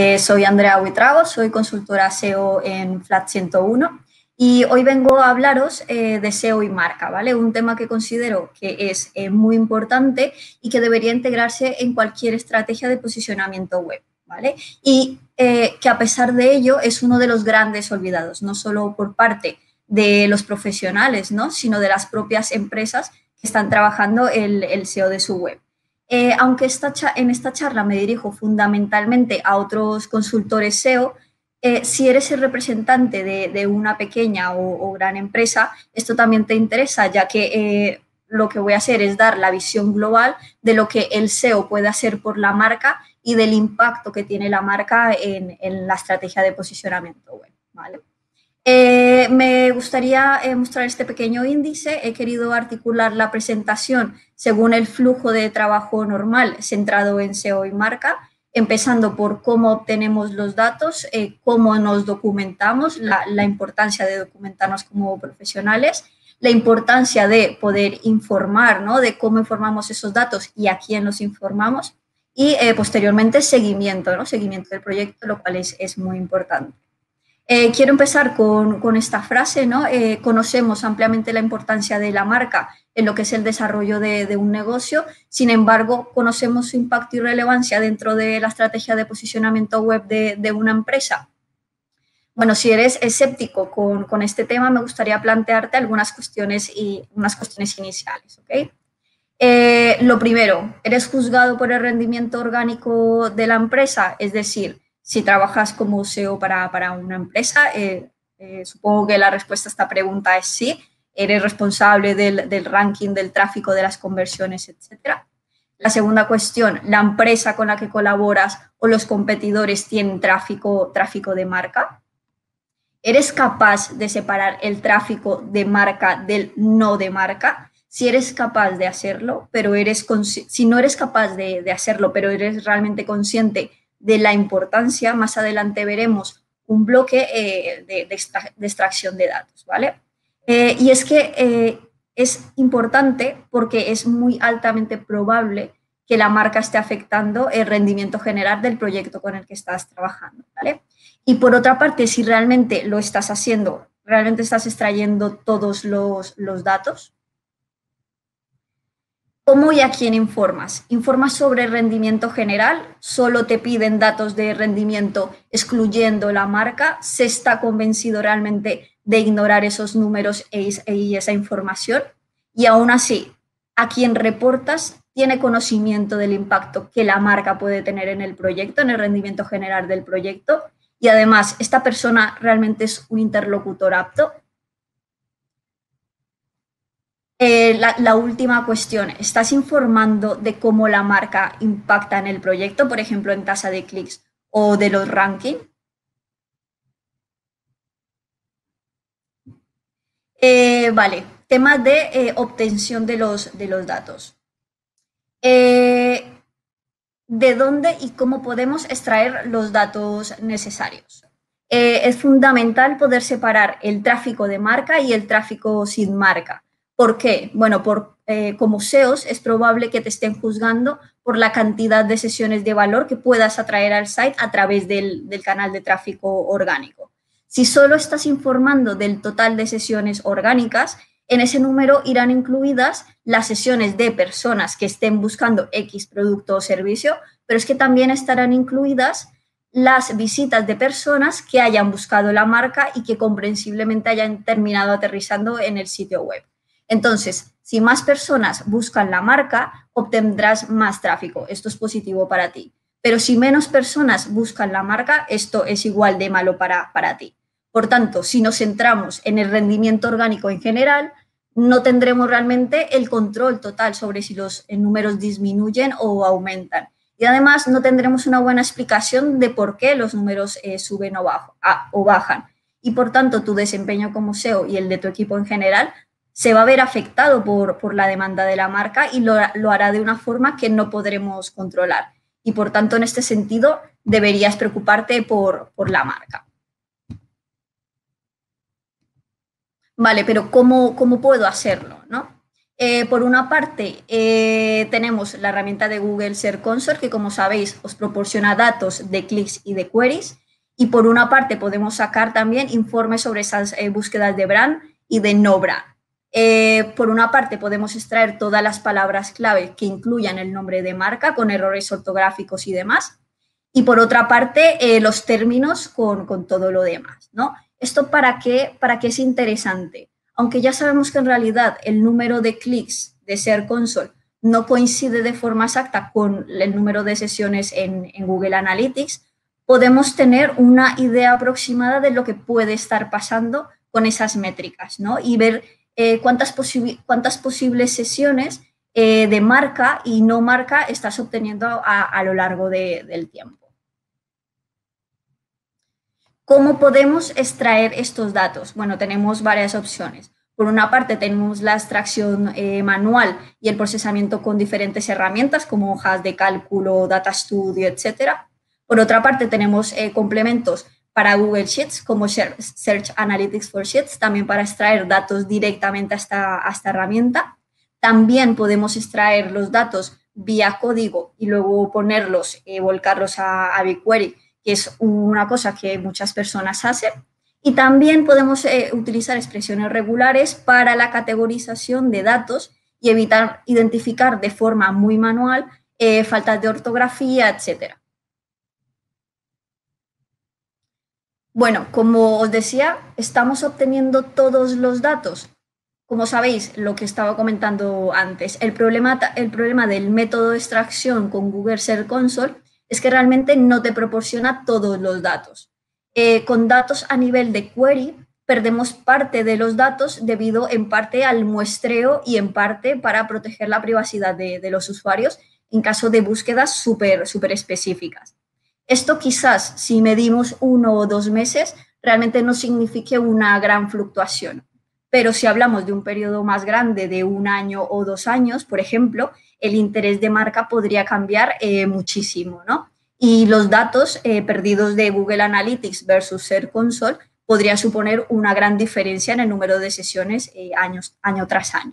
Eh, soy Andrea Huitrago, soy consultora SEO en Flat 101 y hoy vengo a hablaros eh, de SEO y marca, ¿vale? Un tema que considero que es eh, muy importante y que debería integrarse en cualquier estrategia de posicionamiento web, ¿vale? Y que a pesar de ello es uno de los grandes olvidados, no solo por parte de los profesionales, ¿no? Sino de las propias empresas que están trabajando el, el SEO de su web. Eh, aunque esta en esta charla me dirijo fundamentalmente a otros consultores SEO, eh, si eres el representante de, una pequeña o, gran empresa, esto también te interesa, ya que eh, lo que voy a hacer es dar la visión global de lo que el SEO puede hacer por la marca y del impacto que tiene la marca en, la estrategia de posicionamiento web. ¿vale? Eh, me gustaría eh, mostrar este pequeño índice. He querido articular la presentación según el flujo de trabajo normal centrado en SEO y marca, empezando por cómo obtenemos los datos, eh, cómo nos documentamos, la, la, importancia de documentarnos como profesionales, la importancia de poder informar, ¿no? de cómo informamos esos datos y a quién los informamos, y posteriormente seguimiento, ¿no? seguimiento del proyecto, lo cual es, es muy importante. Eh, quiero empezar con, esta frase, ¿no? Eh, conocemos ampliamente la importancia de la marca en lo que es el desarrollo de, un negocio, sin embargo, conocemos su impacto y relevancia dentro de la estrategia de posicionamiento web de, una empresa. Bueno, si eres escéptico con, este tema, me gustaría plantearte algunas cuestiones, y, unas cuestiones iniciales, ¿ok? Eh, lo primero, ¿eres juzgado por el rendimiento orgánico de la empresa? Es decir, si trabajas como SEO para, para una empresa, eh, eh, supongo que la respuesta a esta pregunta es sí. Eres responsable del, del ranking, del tráfico, de las conversiones, etc. La segunda cuestión, ¿la empresa con la que colaboras o los competidores tienen tráfico, tráfico de marca? ¿Eres capaz de separar el tráfico de marca del no de marca? Si eres capaz de hacerlo, pero eres si no eres capaz de hacerlo, pero eres realmente consciente de la importancia, más adelante veremos un bloque eh, de, extracción de datos, ¿vale? Eh, y es que eh, es importante porque es muy altamente probable que la marca esté afectando el rendimiento general del proyecto con el que estás trabajando, ¿vale? Y por otra parte, si realmente lo estás haciendo, realmente estás extrayendo todos los, los datos, ¿Cómo y a quién informas? ¿Informas sobre rendimiento general? ¿Solo te piden datos de rendimiento excluyendo la marca? ¿Se está convencido realmente de ignorar esos números e y esa información? Y aún así, ¿a quién reportas? ¿Tiene conocimiento del impacto que la marca puede tener en el proyecto, en el rendimiento general del proyecto? Y además, ¿esta persona realmente es un interlocutor apto? Eh, la, última cuestión, ¿estás informando de cómo la marca impacta en el proyecto, por ejemplo, en tasa de clics o de los rankings? Eh, vale, tema de eh, obtención de los, de los datos. ¿De dónde y cómo podemos extraer los datos necesarios? es fundamental poder separar el tráfico de marca y el tráfico sin marca. ¿Por qué? Bueno, eh, como SEOs es probable que te estén juzgando por la cantidad de sesiones de valor que puedas atraer al site a través del, del canal de tráfico orgánico. Si solo estás informando del total de sesiones orgánicas, en ese número irán incluidas las sesiones de personas que estén buscando X producto o servicio, pero es que también estarán incluidas las visitas de personas que hayan buscado la marca y que comprensiblemente hayan terminado aterrizando en el sitio web. Entonces, si más personas buscan la marca, obtendrás más tráfico. Esto es positivo para ti. Pero si menos personas buscan la marca, esto es igual de malo para, para ti. Por tanto, si nos centramos en el rendimiento orgánico en general, no tendremos realmente el control total sobre si los números disminuyen o aumentan. Y además no tendremos una buena explicación de por qué los números eh, suben o, o bajan. Y por tanto, tu desempeño como SEO y el de tu equipo en general se va a ver afectado por, la demanda de la marca y lo, hará de una forma que no podremos controlar. Y por tanto, en este sentido, deberías preocuparte por, la marca. Vale, pero ¿cómo, cómo puedo hacerlo? ¿no? Eh, por una parte, eh, tenemos la herramienta de Google Search Console, que como sabéis, os proporciona datos de clics y de queries. Y por una parte, podemos sacar también informes sobre esas eh, búsquedas de brand y de no brand. Por una parte, podemos extraer todas las palabras clave que incluyan el nombre de marca con errores ortográficos y demás. Y por otra parte, los términos con, con, todo lo demás. ¿no? ¿Esto para qué, para qué es interesante? aunque ya sabemos que en realidad el número de clics de Ser Console no coincide de forma exacta con el número de sesiones en, Google Analytics, podemos tener una idea aproximada de lo que puede estar pasando con esas métricas, ¿no? Y ver eh, cuántas, posibles sesiones eh, de marca y no marca estás obteniendo a, lo largo del tiempo. ¿Cómo podemos extraer estos datos? Bueno, tenemos varias opciones. Por una parte tenemos la extracción eh, manual y el procesamiento con diferentes herramientas como hojas de cálculo, Data Studio, etc. Por otra parte tenemos complementos para Google Sheets como Search Analytics for Sheets, también para extraer datos directamente a esta, herramienta. También podemos extraer los datos vía código y luego ponerlos, eh, volcarlos a, a BigQuery que es una cosa que muchas personas hacen. Y también podemos eh, utilizar expresiones regulares para la categorización de datos y evitar identificar de forma muy manual eh, faltas de ortografía, etc. Bueno, como os decía, estamos obteniendo todos los datos. Como sabéis, lo que estaba comentando antes, el problema, el problema del método de extracción con Google Search Console es que realmente no te proporciona todos los datos. Eh, con datos a nivel de query, perdemos parte de los datos debido en parte al muestreo y en parte para proteger la privacidad de, los usuarios en caso de búsquedas súper super específicas. Esto quizás si medimos uno o dos meses realmente no signifique una gran fluctuación, pero si hablamos de un periodo más grande de un año o dos años, por ejemplo, el interés de marca podría cambiar eh, muchísimo, ¿no? Y los datos eh, perdidos de Google Analytics versus Search Console podría suponer una gran diferencia en el número de sesiones eh, años, año tras año.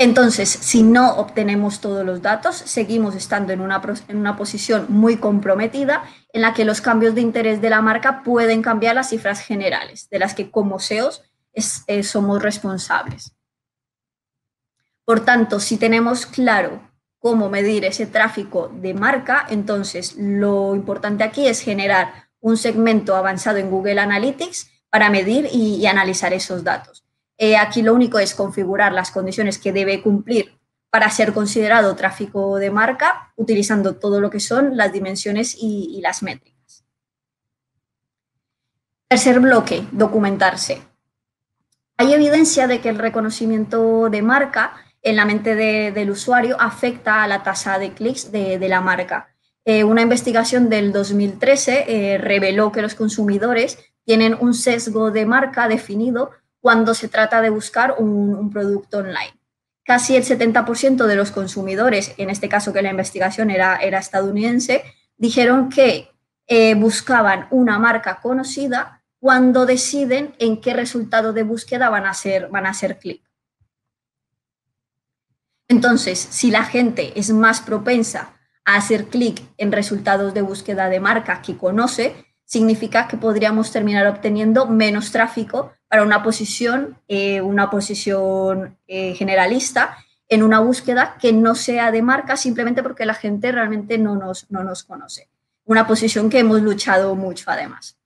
Entonces, si no obtenemos todos los datos, seguimos estando en una, en una, posición muy comprometida en la que los cambios de interés de la marca pueden cambiar las cifras generales, de las que como SEOs somos responsables. Por tanto, si tenemos claro cómo medir ese tráfico de marca, entonces lo importante aquí es generar un segmento avanzado en Google Analytics para medir y, analizar esos datos. Eh, aquí lo único es configurar las condiciones que debe cumplir para ser considerado tráfico de marca, utilizando todo lo que son las dimensiones y, las métricas. Tercer bloque, documentarse. Hay evidencia de que el reconocimiento de marca en la mente del usuario afecta a la tasa de clics de, la marca. Eh, una investigación del 2013 eh, reveló que los consumidores tienen un sesgo de marca definido cuando se trata de buscar un, producto online. Casi el 70% de los consumidores, en este caso que la investigación era, estadounidense, dijeron que eh, buscaban una marca conocida cuando deciden en qué resultado de búsqueda van a hacer, van a hacer clic. Entonces, si la gente es más propensa a hacer clic en resultados de búsqueda de marca que conoce, significa que podríamos terminar obteniendo menos tráfico para una posición, eh, una posición eh, generalista en una búsqueda que no sea de marca simplemente porque la gente realmente no nos, no nos conoce. Una posición que hemos luchado mucho además.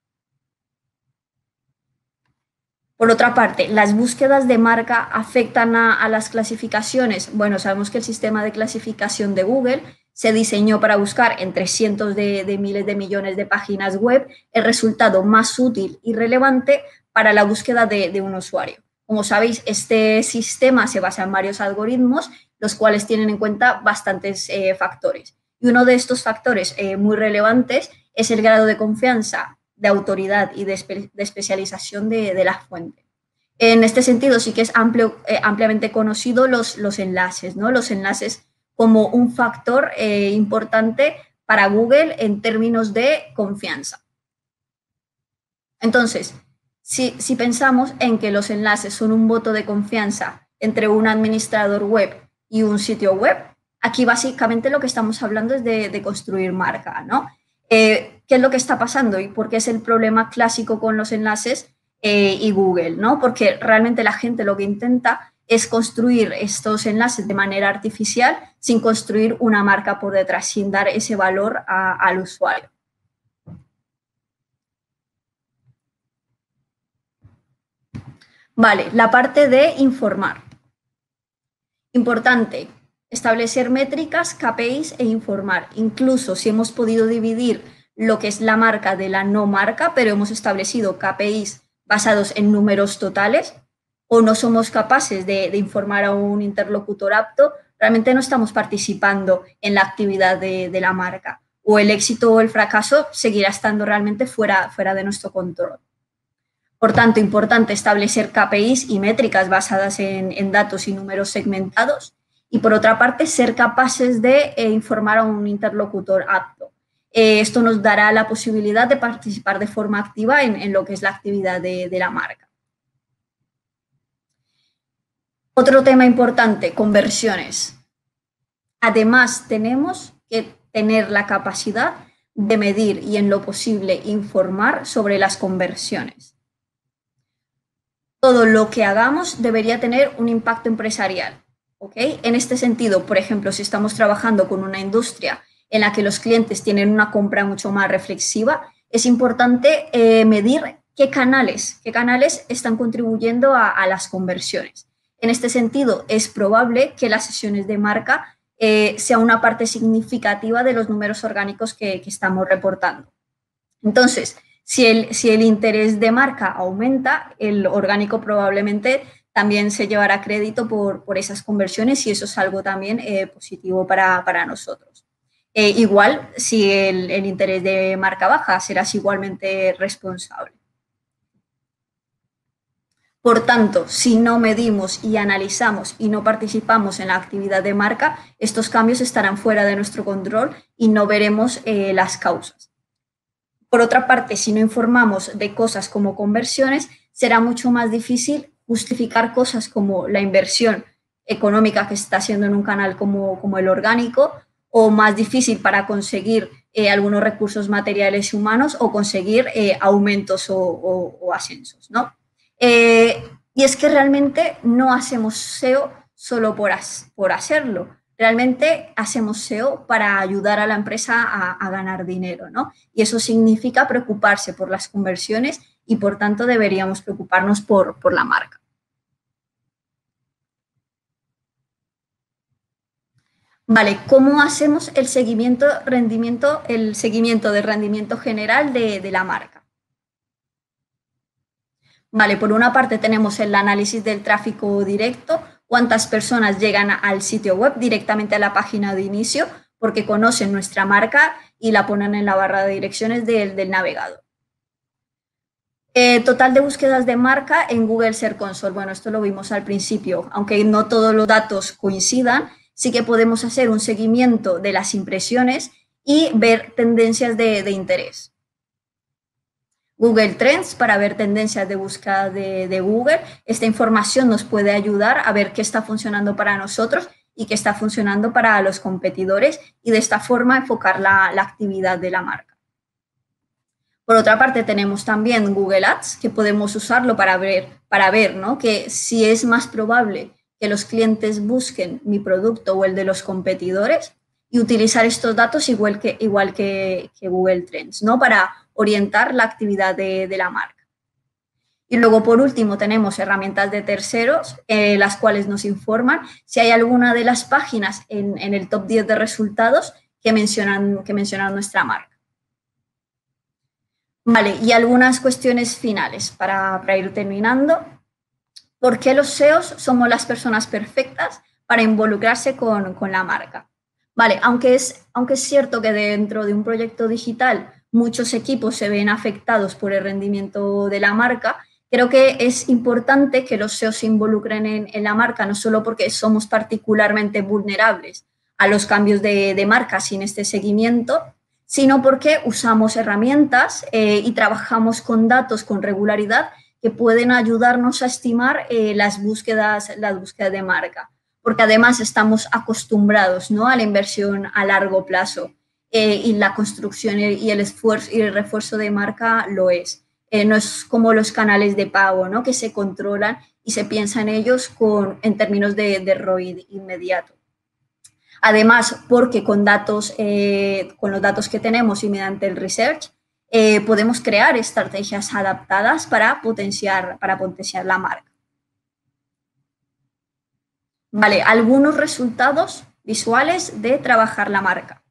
Por otra parte, ¿las búsquedas de marca afectan a, las clasificaciones? Bueno, sabemos que el sistema de clasificación de Google se diseñó para buscar entre cientos de, miles de millones de páginas web el resultado más útil y relevante para la búsqueda de, un usuario. Como sabéis, este sistema se basa en varios algoritmos, los cuales tienen en cuenta bastantes eh, factores. Y uno de estos factores eh, muy relevantes es el grado de confianza de autoridad y de, especialización de, la fuente. En este sentido, sí que es eh, ampliamente conocido los, los enlaces, ¿no? Los enlaces como un factor importante para Google en términos de confianza. Entonces, si, pensamos en que los enlaces son un voto de confianza entre un administrador web y un sitio web, aquí básicamente lo que estamos hablando es de, construir marca, ¿no? Eh, ¿Qué es lo que está pasando y por qué es el problema clásico con los enlaces eh, y Google, ¿no? Porque realmente la gente lo que intenta es construir estos enlaces de manera artificial sin construir una marca por detrás, sin dar ese valor al usuario. Vale, la parte de informar. Importante, establecer métricas, KPIs e informar. Incluso si hemos podido dividir lo que es la marca de la no marca, pero hemos establecido KPIs basados en números totales, o no somos capaces de, informar a un interlocutor apto, realmente no estamos participando en la actividad de, la marca. O el éxito o el fracaso seguirá estando realmente fuera, fuera de nuestro control. Por tanto, importante establecer KPIs y métricas basadas en, datos y números segmentados. Y por otra parte, ser capaces de eh, informar a un interlocutor apto. Eh, esto nos dará la posibilidad de participar de forma activa en, lo que es la actividad de, de la marca. Otro tema importante, conversiones. Además, tenemos que tener la capacidad de medir y en lo posible informar sobre las conversiones todo lo que hagamos debería tener un impacto empresarial. ¿okay? En este sentido, por ejemplo, si estamos trabajando con una industria en la que los clientes tienen una compra mucho más reflexiva, es importante eh, medir qué canales, qué canales están contribuyendo a, las conversiones. En este sentido, es probable que las sesiones de marca eh, sea una parte significativa de los números orgánicos que, que estamos reportando. Entonces, si el, interés de marca aumenta, el orgánico probablemente también se llevará crédito por, esas conversiones y eso es algo también eh, positivo para, nosotros. Eh, igual, si el, interés de marca baja, serás igualmente responsable. Por tanto, si no medimos y analizamos y no participamos en la actividad de marca, estos cambios estarán fuera de nuestro control y no veremos eh, las causas. Por otra parte, si no informamos de cosas como conversiones, será mucho más difícil justificar cosas como la inversión económica que se está haciendo en un canal como, como el orgánico o más difícil para conseguir eh, algunos recursos materiales y humanos o conseguir eh, aumentos o, ascensos. ¿no? Eh, y es que realmente no hacemos SEO solo por, por hacerlo realmente hacemos SEO para ayudar a la empresa a, ganar dinero, ¿no? Y eso significa preocuparse por las conversiones y por tanto deberíamos preocuparnos por, por la marca. Vale, ¿cómo hacemos el seguimiento, rendimiento, el seguimiento de rendimiento general de, de la marca? Vale, por una parte tenemos el análisis del tráfico directo, cuántas personas llegan al sitio web directamente a la página de inicio porque conocen nuestra marca y la ponen en la barra de direcciones del, navegador. Eh, total de búsquedas de marca en Google Search Console. Bueno, esto lo vimos al principio, aunque no todos los datos coincidan, sí que podemos hacer un seguimiento de las impresiones y ver tendencias de interés. Google Trends para ver tendencias de búsqueda de, Google. Esta información nos puede ayudar a ver qué está funcionando para nosotros y qué está funcionando para los competidores y de esta forma enfocar la, actividad de la marca. Por otra parte, tenemos también Google Ads, que podemos usarlo para ver, para ver ¿no? que si es más probable que los clientes busquen mi producto o el de los competidores y utilizar estos datos igual que, igual que, Google Trends, ¿no? Para orientar la actividad de, la marca. Y luego, por último, tenemos herramientas de terceros, eh, las cuales nos informan si hay alguna de las páginas en, el top 10 de resultados que mencionan, que mencionan nuestra marca. Vale, y algunas cuestiones finales para, ir terminando. ¿Por qué los SEOs somos las personas perfectas para involucrarse con, la marca? Vale, aunque es, aunque es cierto que dentro de un proyecto digital muchos equipos se ven afectados por el rendimiento de la marca, creo que es importante que los SEO se involucren en, la marca, no solo porque somos particularmente vulnerables a los cambios de, marca sin este seguimiento, sino porque usamos herramientas eh, y trabajamos con datos con regularidad que pueden ayudarnos a estimar eh, las búsquedas, la búsqueda de marca, porque además estamos acostumbrados ¿no? a la inversión a largo plazo eh, y la construcción y el esfuerzo y el refuerzo de marca lo es. Eh, no es como los canales de pago, ¿no? que se controlan y se piensa en ellos con, en términos de, de ROI inmediato. Además, porque con, datos, eh, con los datos que tenemos y mediante el research, podemos crear estrategias adaptadas para potenciar, para potenciar la marca. Vale, algunos resultados visuales de trabajar la marca.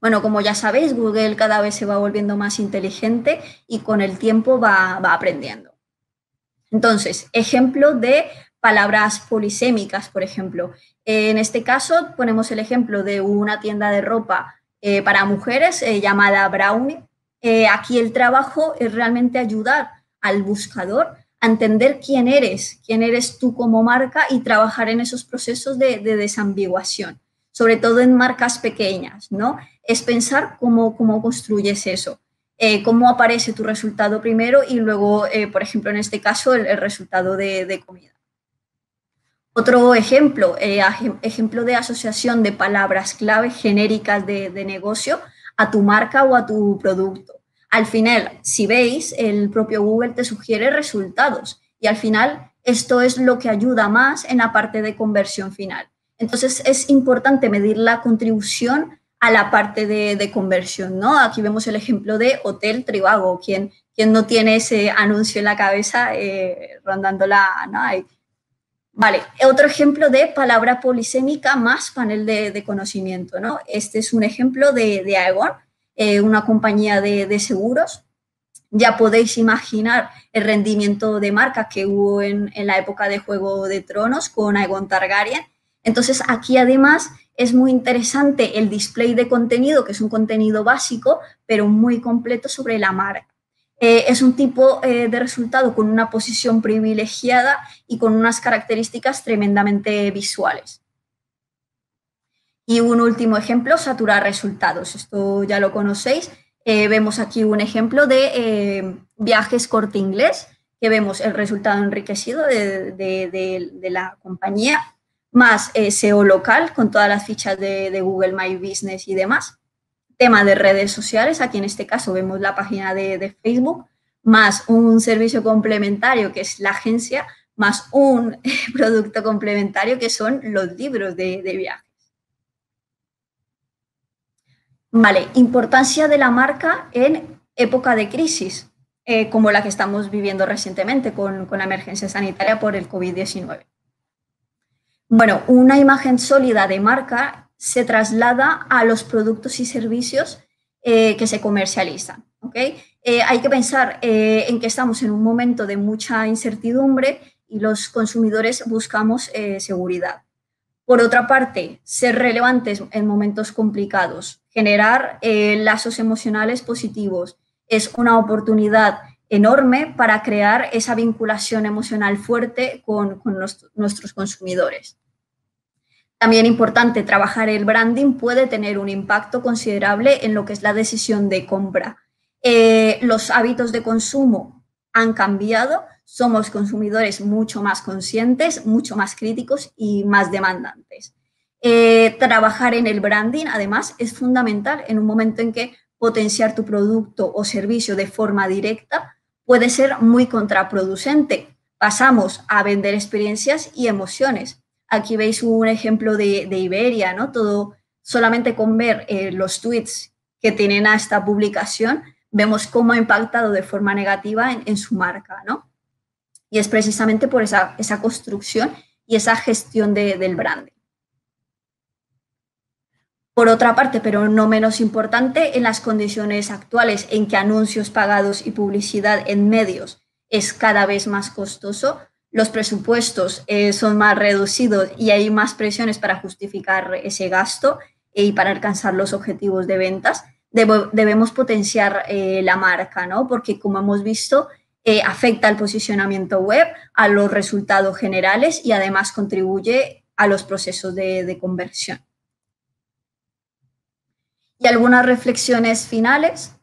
Bueno, como ya sabéis, Google cada vez se va volviendo más inteligente y con el tiempo va, va aprendiendo. Entonces, ejemplo de palabras polisémicas, por ejemplo. En este caso ponemos el ejemplo de una tienda de ropa eh, para mujeres eh, llamada Brownie. Eh, aquí el trabajo es realmente ayudar al buscador a entender quién eres, quién eres tú como marca y trabajar en esos procesos de, desambiguación, sobre todo en marcas pequeñas, ¿no? Es pensar cómo, cómo construyes eso, cómo aparece tu resultado primero y luego, por ejemplo, en este caso, el, resultado de comida. Otro ejemplo, eh, ejemplo de asociación de palabras clave genéricas de, negocio a tu marca o a tu producto. Al final, si veis, el propio Google te sugiere resultados y al final esto es lo que ayuda más en la parte de conversión final. Entonces es importante medir la contribución a la parte de, conversión, ¿no? Aquí vemos el ejemplo de Hotel Tribago, quien, quien no tiene ese anuncio en la cabeza eh, rondando la, ¿no? Vale, otro ejemplo de palabra polisémica más panel de, conocimiento, ¿no? Este es un ejemplo de, de Aegon, eh, una compañía de, seguros. Ya podéis imaginar el rendimiento de marca que hubo en, en la época de Juego de Tronos con Aegon Targaryen. Entonces, aquí además es muy interesante el display de contenido, que es un contenido básico, pero muy completo sobre la marca. Eh, es un tipo eh, de resultado con una posición privilegiada y con unas características tremendamente visuales. Y un último ejemplo, saturar resultados. Esto ya lo conocéis. Eh, vemos aquí un ejemplo de viajes corte inglés, que vemos el resultado enriquecido de, la compañía, más SEO local con todas las fichas de Google My Business y demás tema de redes sociales, aquí en este caso vemos la página de, Facebook, más un servicio complementario que es la agencia, más un producto complementario que son los libros de, viajes. Vale, importancia de la marca en época de crisis, eh, como la que estamos viviendo recientemente con, con la emergencia sanitaria por el COVID-19. Bueno, una imagen sólida de marca se traslada a los productos y servicios eh, que se comercializan. ¿okay? Eh, hay que pensar eh, en que estamos en un momento de mucha incertidumbre y los consumidores buscamos seguridad. Por otra parte, ser relevantes en momentos complicados, generar lazos emocionales positivos, es una oportunidad enorme para crear esa vinculación emocional fuerte con, nuestros consumidores. También importante, trabajar el branding puede tener un impacto considerable en lo que es la decisión de compra. Eh, los hábitos de consumo han cambiado, somos consumidores mucho más conscientes, mucho más críticos y más demandantes. Eh, trabajar en el branding, además, es fundamental en un momento en que potenciar tu producto o servicio de forma directa puede ser muy contraproducente. Pasamos a vender experiencias y emociones Aquí veis un ejemplo de, Iberia, ¿no? Todo solamente con ver eh, los tweets que tienen a esta publicación, vemos cómo ha impactado de forma negativa en, su marca, ¿no? Y es precisamente por esa, esa construcción y esa gestión del branding. Por otra parte, pero no menos importante, en las condiciones actuales en que anuncios pagados y publicidad en medios es cada vez más costoso, los presupuestos eh, son más reducidos y hay más presiones para justificar ese gasto y para alcanzar los objetivos de ventas, debemos potenciar eh, la marca, ¿no? Porque como hemos visto, eh, afecta al posicionamiento web, a los resultados generales y además contribuye a los procesos de conversión. Y algunas reflexiones finales.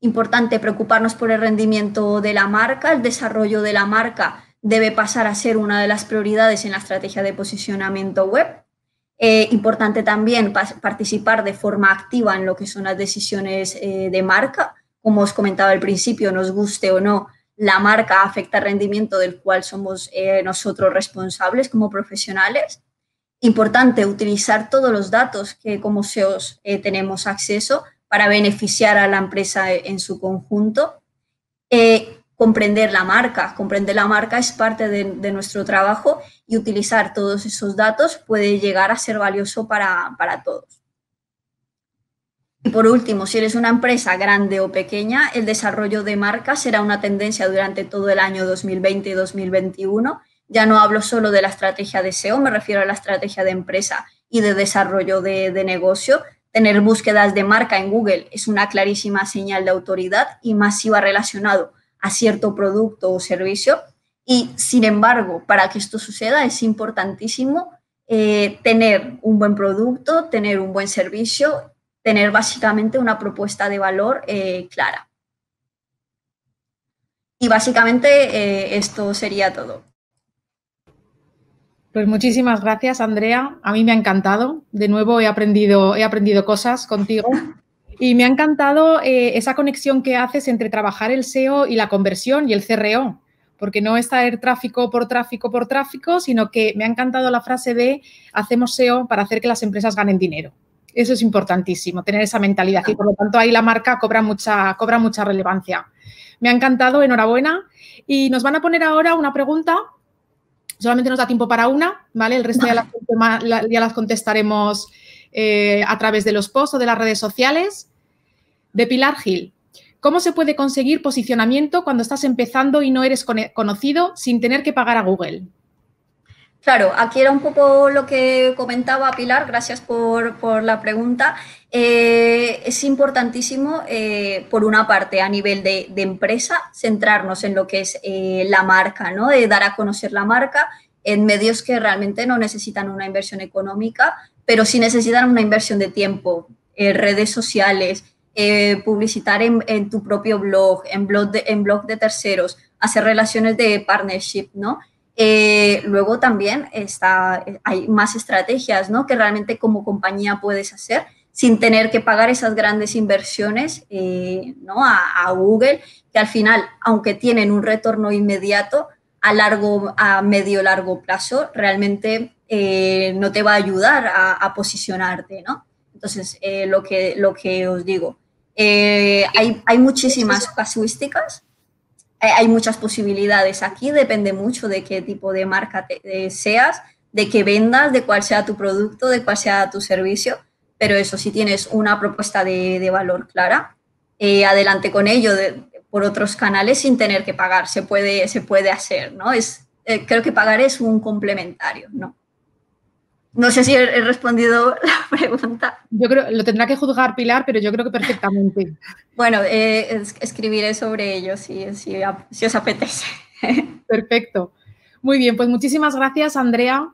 Importante preocuparnos por el rendimiento de la marca, el desarrollo de la marca debe pasar a ser una de las prioridades en la estrategia de posicionamiento web. Eh, importante también participar de forma activa en lo que son las decisiones eh, de marca. Como os comentaba al principio, nos guste o no, la marca afecta al rendimiento del cual somos eh, nosotros responsables como profesionales. Importante utilizar todos los datos que como SEOs tenemos acceso para beneficiar a la empresa en su conjunto. Eh, comprender la marca. Comprender la marca es parte de, nuestro trabajo y utilizar todos esos datos puede llegar a ser valioso para, para, todos. Y por último, si eres una empresa grande o pequeña, el desarrollo de marca será una tendencia durante todo el año 2020 y 2021. Ya no hablo solo de la estrategia de SEO, me refiero a la estrategia de empresa y de desarrollo de, de negocio, Tener búsquedas de marca en Google es una clarísima señal de autoridad y masiva relacionado a cierto producto o servicio. Y sin embargo, para que esto suceda es importantísimo eh, tener un buen producto, tener un buen servicio, tener básicamente una propuesta de valor eh, clara. Y básicamente eh, esto sería todo. Pues muchísimas gracias, Andrea. A mí me ha encantado. De nuevo he aprendido, he aprendido cosas contigo. Y me ha encantado eh, esa conexión que haces entre trabajar el SEO y la conversión y el CRO, porque no es traer tráfico por tráfico por tráfico, sino que me ha encantado la frase de hacemos SEO para hacer que las empresas ganen dinero. Eso es importantísimo, tener esa mentalidad y por lo tanto ahí la marca cobra mucha, cobra mucha relevancia. Me ha encantado, enhorabuena. Y nos van a poner ahora una pregunta Solamente nos da tiempo para una, ¿vale? El resto ya las, ya las contestaremos eh, a través de los posts o de las redes sociales. De Pilar Gil. ¿Cómo se puede conseguir posicionamiento cuando estás empezando y no eres conocido sin tener que pagar a Google? Claro, aquí era un poco lo que comentaba Pilar, gracias por, la pregunta. Eh, es importantísimo, eh, por una parte, a nivel de, empresa, centrarnos en lo que es la marca, ¿no? De dar a conocer la marca en medios que realmente no necesitan una inversión económica, pero sí necesitan una inversión de tiempo, redes sociales, publicitar en, tu propio blog, en blog, de, terceros, hacer relaciones de partnership, ¿no? Eh, luego también está, hay más estrategias ¿no? que realmente como compañía puedes hacer sin tener que pagar esas grandes inversiones eh, ¿no? a, Google, que al final, aunque tienen un retorno inmediato, a largo, a medio largo plazo, realmente eh, no te va a ayudar a, posicionarte, ¿no? Entonces, lo, que, lo que os digo, hay, hay muchísimas casuísticas eh, hay muchas posibilidades aquí, depende mucho de qué tipo de marca seas, de qué vendas, de cuál sea tu producto, de cuál sea tu servicio, pero eso, si tienes una propuesta de, valor clara, eh, adelante con ello por otros canales sin tener que pagar, se puede, se puede hacer, ¿no? Es, eh, creo que pagar es un complementario, ¿no? No sé si he, respondido la pregunta. Yo creo, lo tendrá que juzgar Pilar, pero yo creo que perfectamente. bueno, eh, escribiré sobre ello si, si, os apetece. Perfecto. Muy bien, pues muchísimas gracias, Andrea.